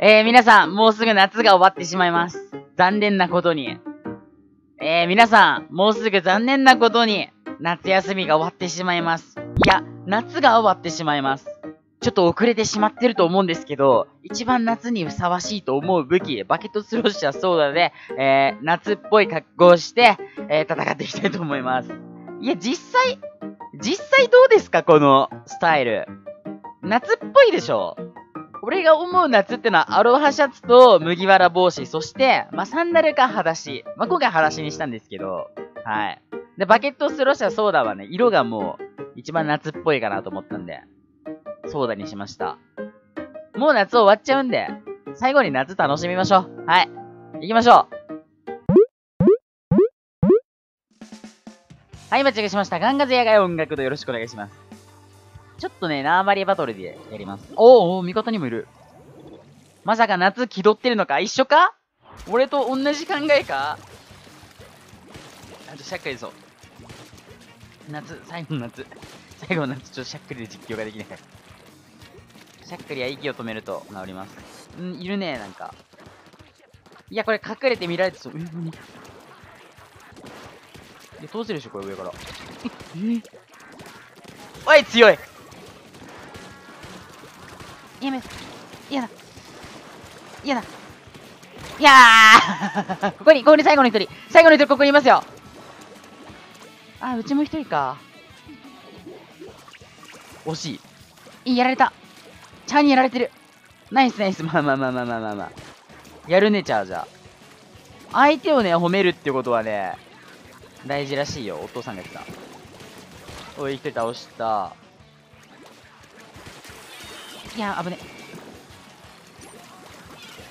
えー、皆さん、もうすぐ夏が終わってしまいます。残念なことに。えー、皆さん、もうすぐ残念なことに、夏休みが終わってしまいます。いや、夏が終わってしまいます。ちょっと遅れてしまってると思うんですけど、一番夏にふさわしいと思う武器、バケットスロッシャーソーダで、えー、夏っぽい格好をして、えー、戦っていきたいと思います。いや、実際、実際どうですかこのスタイル。夏っぽいでしょ？俺が思う夏ってのはアロハシャツと麦わら帽子、そして、まあ、サンダルか裸足。まあ、今回裸足にしたんですけど、はい。で、バケットスロッシャーソーダはね、色がもう、一番夏っぽいかなと思ったんで、ソーダにしました。もう夏終わっちゃうんで、最後に夏楽しみましょう。はい。行きましょう。はい、間違えしました。ガンガゼ野外音楽とよろしくお願いします。ちょっとね、縄張りバトルでやります。おーおー、味方にもいる。まさか夏気取ってるのか？一緒か？俺と同じ考えか？あと、しゃっかりそう。夏、最後の夏。最後の夏、ちょっとしゃっくりで実況ができない。しゃっくりは息を止めると治ります。うんいるね、なんか。いや、これ隠れて見られてそう。え、何？で、通せるでしょ、これ上から。え？おい、強いやめ、嫌だ。嫌だ。いやー ここに、ここに最後の一人。最後の一人、ここにいますよ。あ、うちも一人か。惜しい。いい、やられた。チャーにやられてる。ナイスナイス。まあまあまあまあまあまあまあ。やるね、チャーじゃあ。相手をね、褒めるってことはね、大事らしいよ。お父さんが言った。おい、一人倒した。いや、危ね。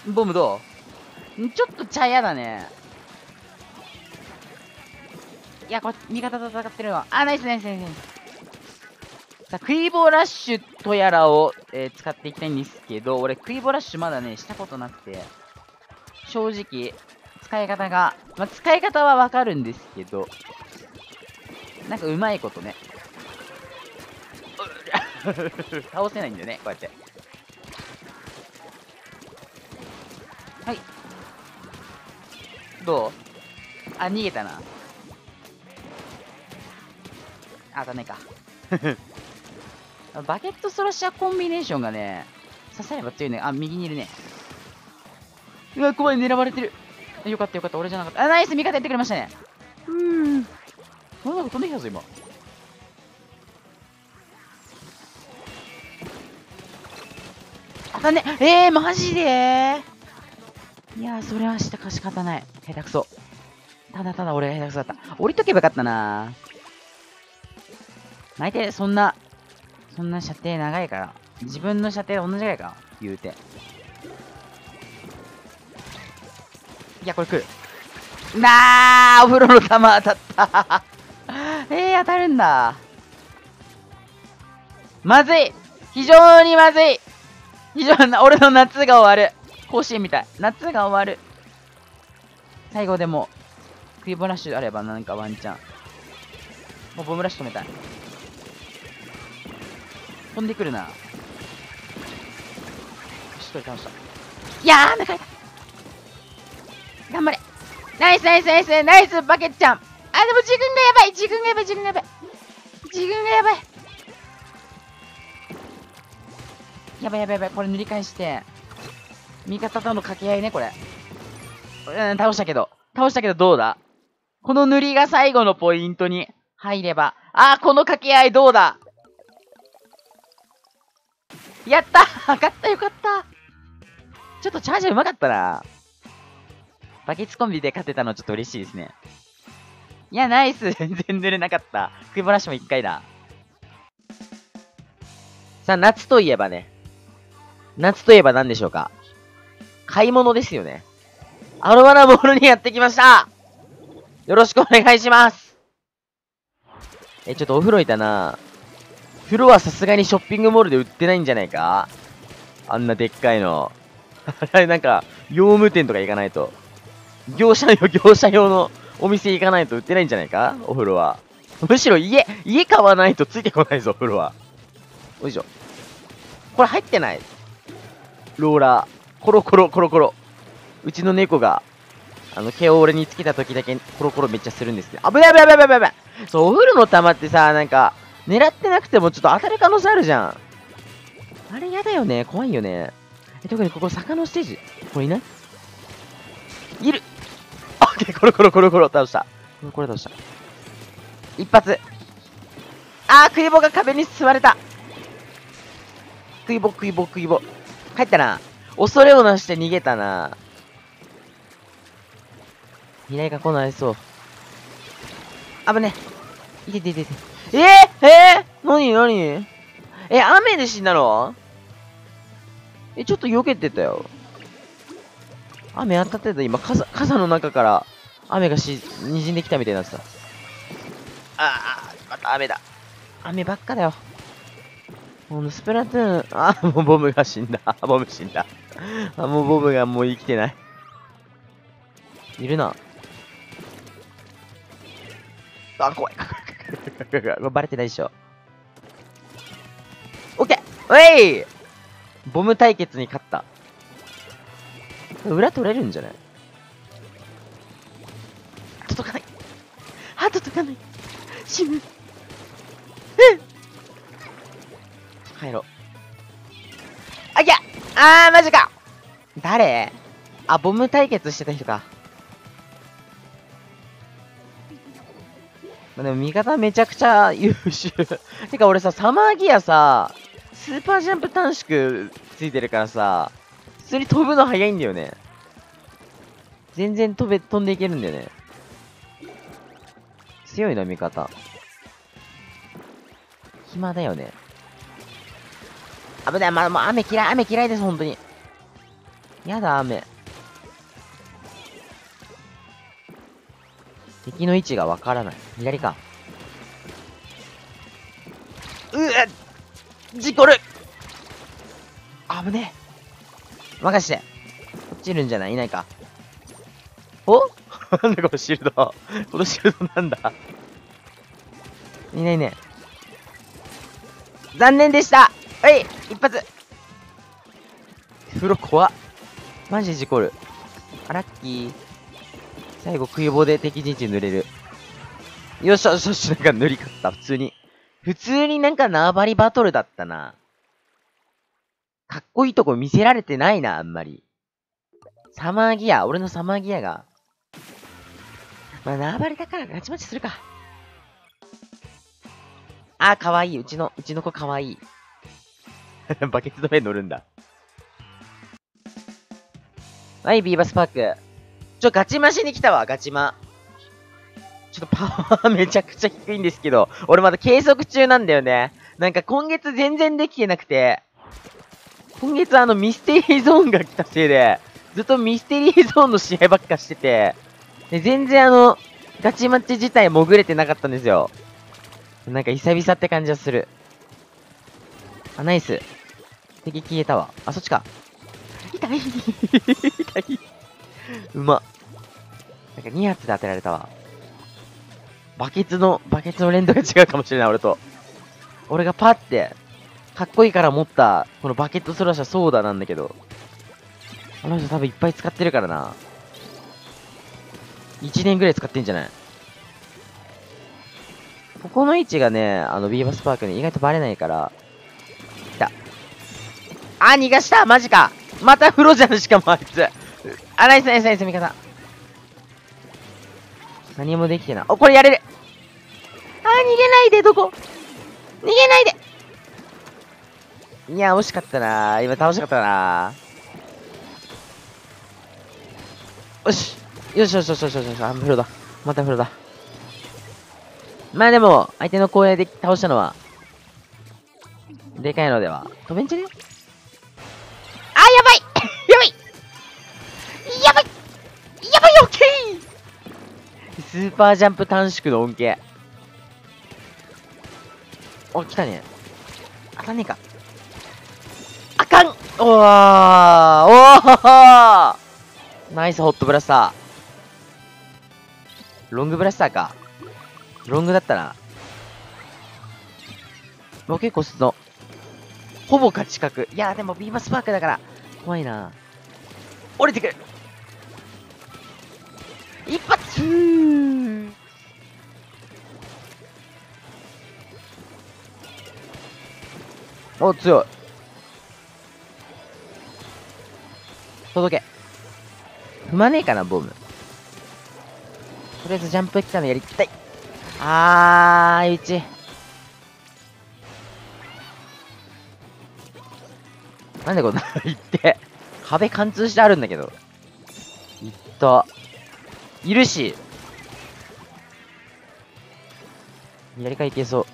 ボムどう？ちょっと茶屋だね。いや、これ、味方と戦ってるわ。あ、ナイスナイスナイスナイス。さあ、クイボーラッシュとやらを、えー、使っていきたいんですけど、俺、クイボーラッシュまだね、したことなくて、正直、使い方が、まあ、使い方はわかるんですけど、なんかうまいことね。倒せないんだよね、こうやって。はい。どう？あ、逃げたな。あ、ダメか。バケットスラッシャーコンビネーションがね、刺されば強いね。あ、右にいるね。うわ、怖い、狙われてる。よかったよかった、俺じゃなかった。あ、ナイス、味方やってくれましたね。うーん。この中飛んできたぞ、今。たんねえー、マジで？いやそれはしたか仕方ない。下手くそ。ただただ俺が下手くそだった。降りとけばよかったな大体そんな、そんな射程長いから。自分の射程同じぐらいか言うて。いや、これ来る。なーお風呂の玉当たった えー、当たるんだ。まずい非常にまずい非常に、俺の夏が終わる。甲子園みたい。夏が終わる。最後でも、クイボラッシュあればなんかワンチャン。もうボムラッシュ止めたい。飛んでくるな。よし、一人倒した。いやー、中いた。頑張れ。ナイスナイスナイスナイスバケッちゃん。あ、でも自分がやばい自分がやばい自分がやばい自分がやばいやばいやばいやばい。これ塗り返して。味方との掛け合いね、これ。うん、倒したけど。倒したけどどうだ？この塗りが最後のポイントに入れば。あー、この掛け合いどうだ？やった勝ったよかったちょっとチャージャーうまかったな。バケツコンビで勝てたのちょっと嬉しいですね。いや、ナイス 全然塗れなかった。クイボラッシュも1回だ。さあ、夏といえばね。夏といえば何でしょうか？買い物ですよね。アロマナモールにやってきましたよろしくお願いしますえ、ちょっとお風呂いたな風呂はさすがにショッピングモールで売ってないんじゃないか？あんなでっかいの。あれなんか、業務店とか行かないと。業者用、業者用のお店行かないと売ってないんじゃないか？お風呂は。むしろ家、家買わないとついてこないぞ、お風呂は。よいしょ。これ入ってないローラー。コロコロコロコロ。うちの猫が、あの、毛を俺につけた時だけコロコロめっちゃするんですけど。危ない危ない危ない危ないそう、お風呂の玉ってさ、なんか、狙ってなくてもちょっと当たる可能性あるじゃん。あれやだよね。怖いよね。特にここ坂のステージ。これいない？いるオッケー、コロコロコロコロ倒した。コロコロ倒した。一発。あー、クイボが壁に吸われた。クイボ、クイボ、クイボ。帰ったな。恐れをなして逃げたな。左が来ないそう。危ね。いてててて。えー、えー、なになにえ、雨で死んだの？え、ちょっと避けてたよ。雨当たってた。今、傘、傘の中から雨がし、滲んできたみたいになってた。ああ、また雨だ。雨ばっかだよ。もうスプラトゥーン、あ、もうボムが死んだ。ボム死んだ。あ、もうボムがもう生きてない。いるな。あ、怖い。バレてないでしょ。オッケーウェイボム対決に勝った。裏取れるんじゃない？届かない。あ、届かない。死ぬ。うん帰ろう。あ、いやあー、マジか誰？あ、ボム対決してた人か。まあ、でも味方めちゃくちゃ 優秀。てか俺さ、サマーギアさ、スーパージャンプ短縮ついてるからさ、普通に飛ぶの早いんだよね。全然飛べ、飛んでいけるんだよね。強いな、味方。暇だよね。危ない、まあ、もう雨嫌い、雨嫌いです、本当に。やだ、雨。敵の位置がわからない。左か。うわ事故る危ねえ。任して。落ちるんじゃない？いないか。お？なんだこのシールド。このシールドなんだいないね。残念でしたはい一発風呂怖っ。マジで事故る。あ、ラッキー。最後、冬棒で敵陣地濡れる。よしよしよし、なんか塗り勝った、普通に。普通になんか縄張りバトルだったな。かっこいいとこ見せられてないな、あんまり。サマーギア、俺のサマーギアが。まあ、縄張りだからガチマチするか。あー、かわいい。うちの、うちの子かわいい。バケツの上に乗るんだ。はい、ビーバスパーク。ちょ、ガチマしに来たわ、ガチマ。ちょっとパワー めちゃくちゃ低いんですけど、俺まだ計測中なんだよね。なんか今月全然できてなくて、今月あのミステリーゾーンが来たせいで、ずっとミステリーゾーンの試合ばっかしてて、で全然あの、ガチマッチ自体潜れてなかったんですよ。なんか久々って感じがする。あ、ナイス。敵消えたわ。あ、そっちか。痛い 痛い。うま。なんか2発で当てられたわ。バケツの、バケツの連動が違うかもしれない、俺と。俺がパって、かっこいいから持った、このバケットスラッシャーソーダなんだけど。あの人多分いっぱい使ってるからな。1年ぐらい使ってんじゃない？ここの位置がね、あの、ビーバスパークに意外とバレないから。あ、逃がしたマジかまた風呂じゃん、しかもあいつ。あ、ナイスナイスナイス、味方。何もできてない。お、これやれるあ、逃げないで、どこ？逃げないでいや、惜しかったな今楽しかったなよしよしよしよしよしよしよし、あ、風呂だ。また風呂だ。まあでも、相手の荒野で倒したのは、でかいのでは。飛べんじゃね？スーパージャンプ短縮の恩恵。お、来たね。当たんねえか。あかんおーおーナイスホットブラスター。ロングブラスターか。ロングだったな。もう結構すの。ほぼ勝ち確。いや、でもビーマスパークだから、怖いな。降りてくる一発お、強い。届け。踏まねえかな、ボム。とりあえずジャンプ来たのやりたい。あー、うち。なんでこんな、行って。壁貫通してあるんだけど。いった。いるし。左から行けそう。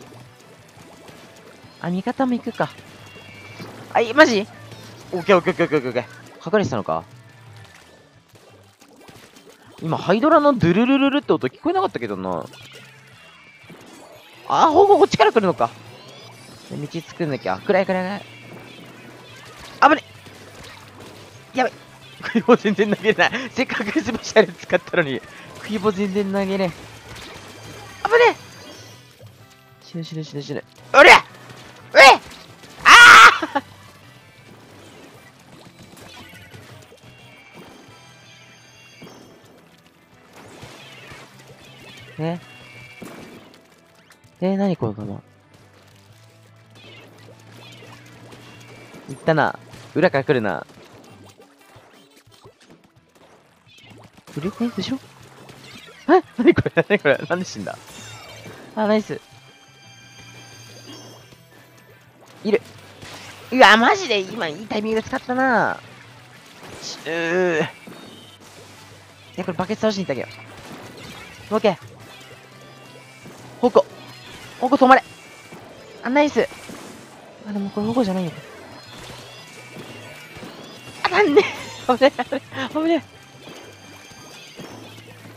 あ、味方も行くか。あ、い、マジ？オッケーオッケーオッケーオッケーオッケー。隠れてたのか？今、ハイドラのドゥルルルルって音聞こえなかったけどな。あ、ほぼこっちから来るのか。で道作んなきゃ。暗い暗い暗い。あぶねやべクイボ全然投げれない。せっかくスペシャル使ったのに、クイボ全然投げれん。あぶね死ぬ死ぬ死ぬ死ぬ。ええー、何この弾？行ったな。裏から来るな。フルフェイスでしょ？え何これ？何これ？なんで死んだ？あ、ナイス。いる。うわ、マジで今いいタイミング使ったなうー。いや、これバケツ倒しに行ってあげよ。オッケー。矛。矛止まれ。あ、ナイス。あ、でもこれ矛じゃないよ。あ、なんで 危ねえ、危ねえ、危ね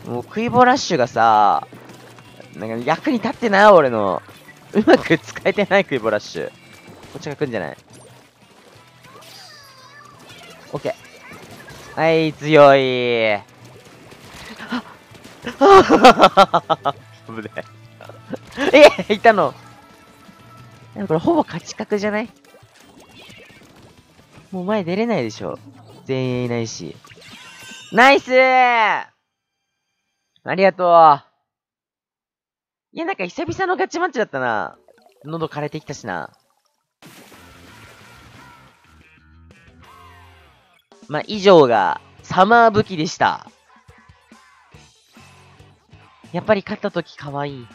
え。もう食い棒ラッシュがさ、なんか役に立ってない俺の。うまく使えてない食い棒ラッシュ。こっちが来るんじゃない？オッケー。はい、強い。あっあっ危ねえ。えいたの？これほぼ勝ち確じゃない？もう前出れないでしょ。全員いないし。ナイスーありがとう。いや、なんか久々のガチマッチだったな。喉枯れてきたしな。まあ、以上がサマー武器でした。やっぱり勝った時可愛い。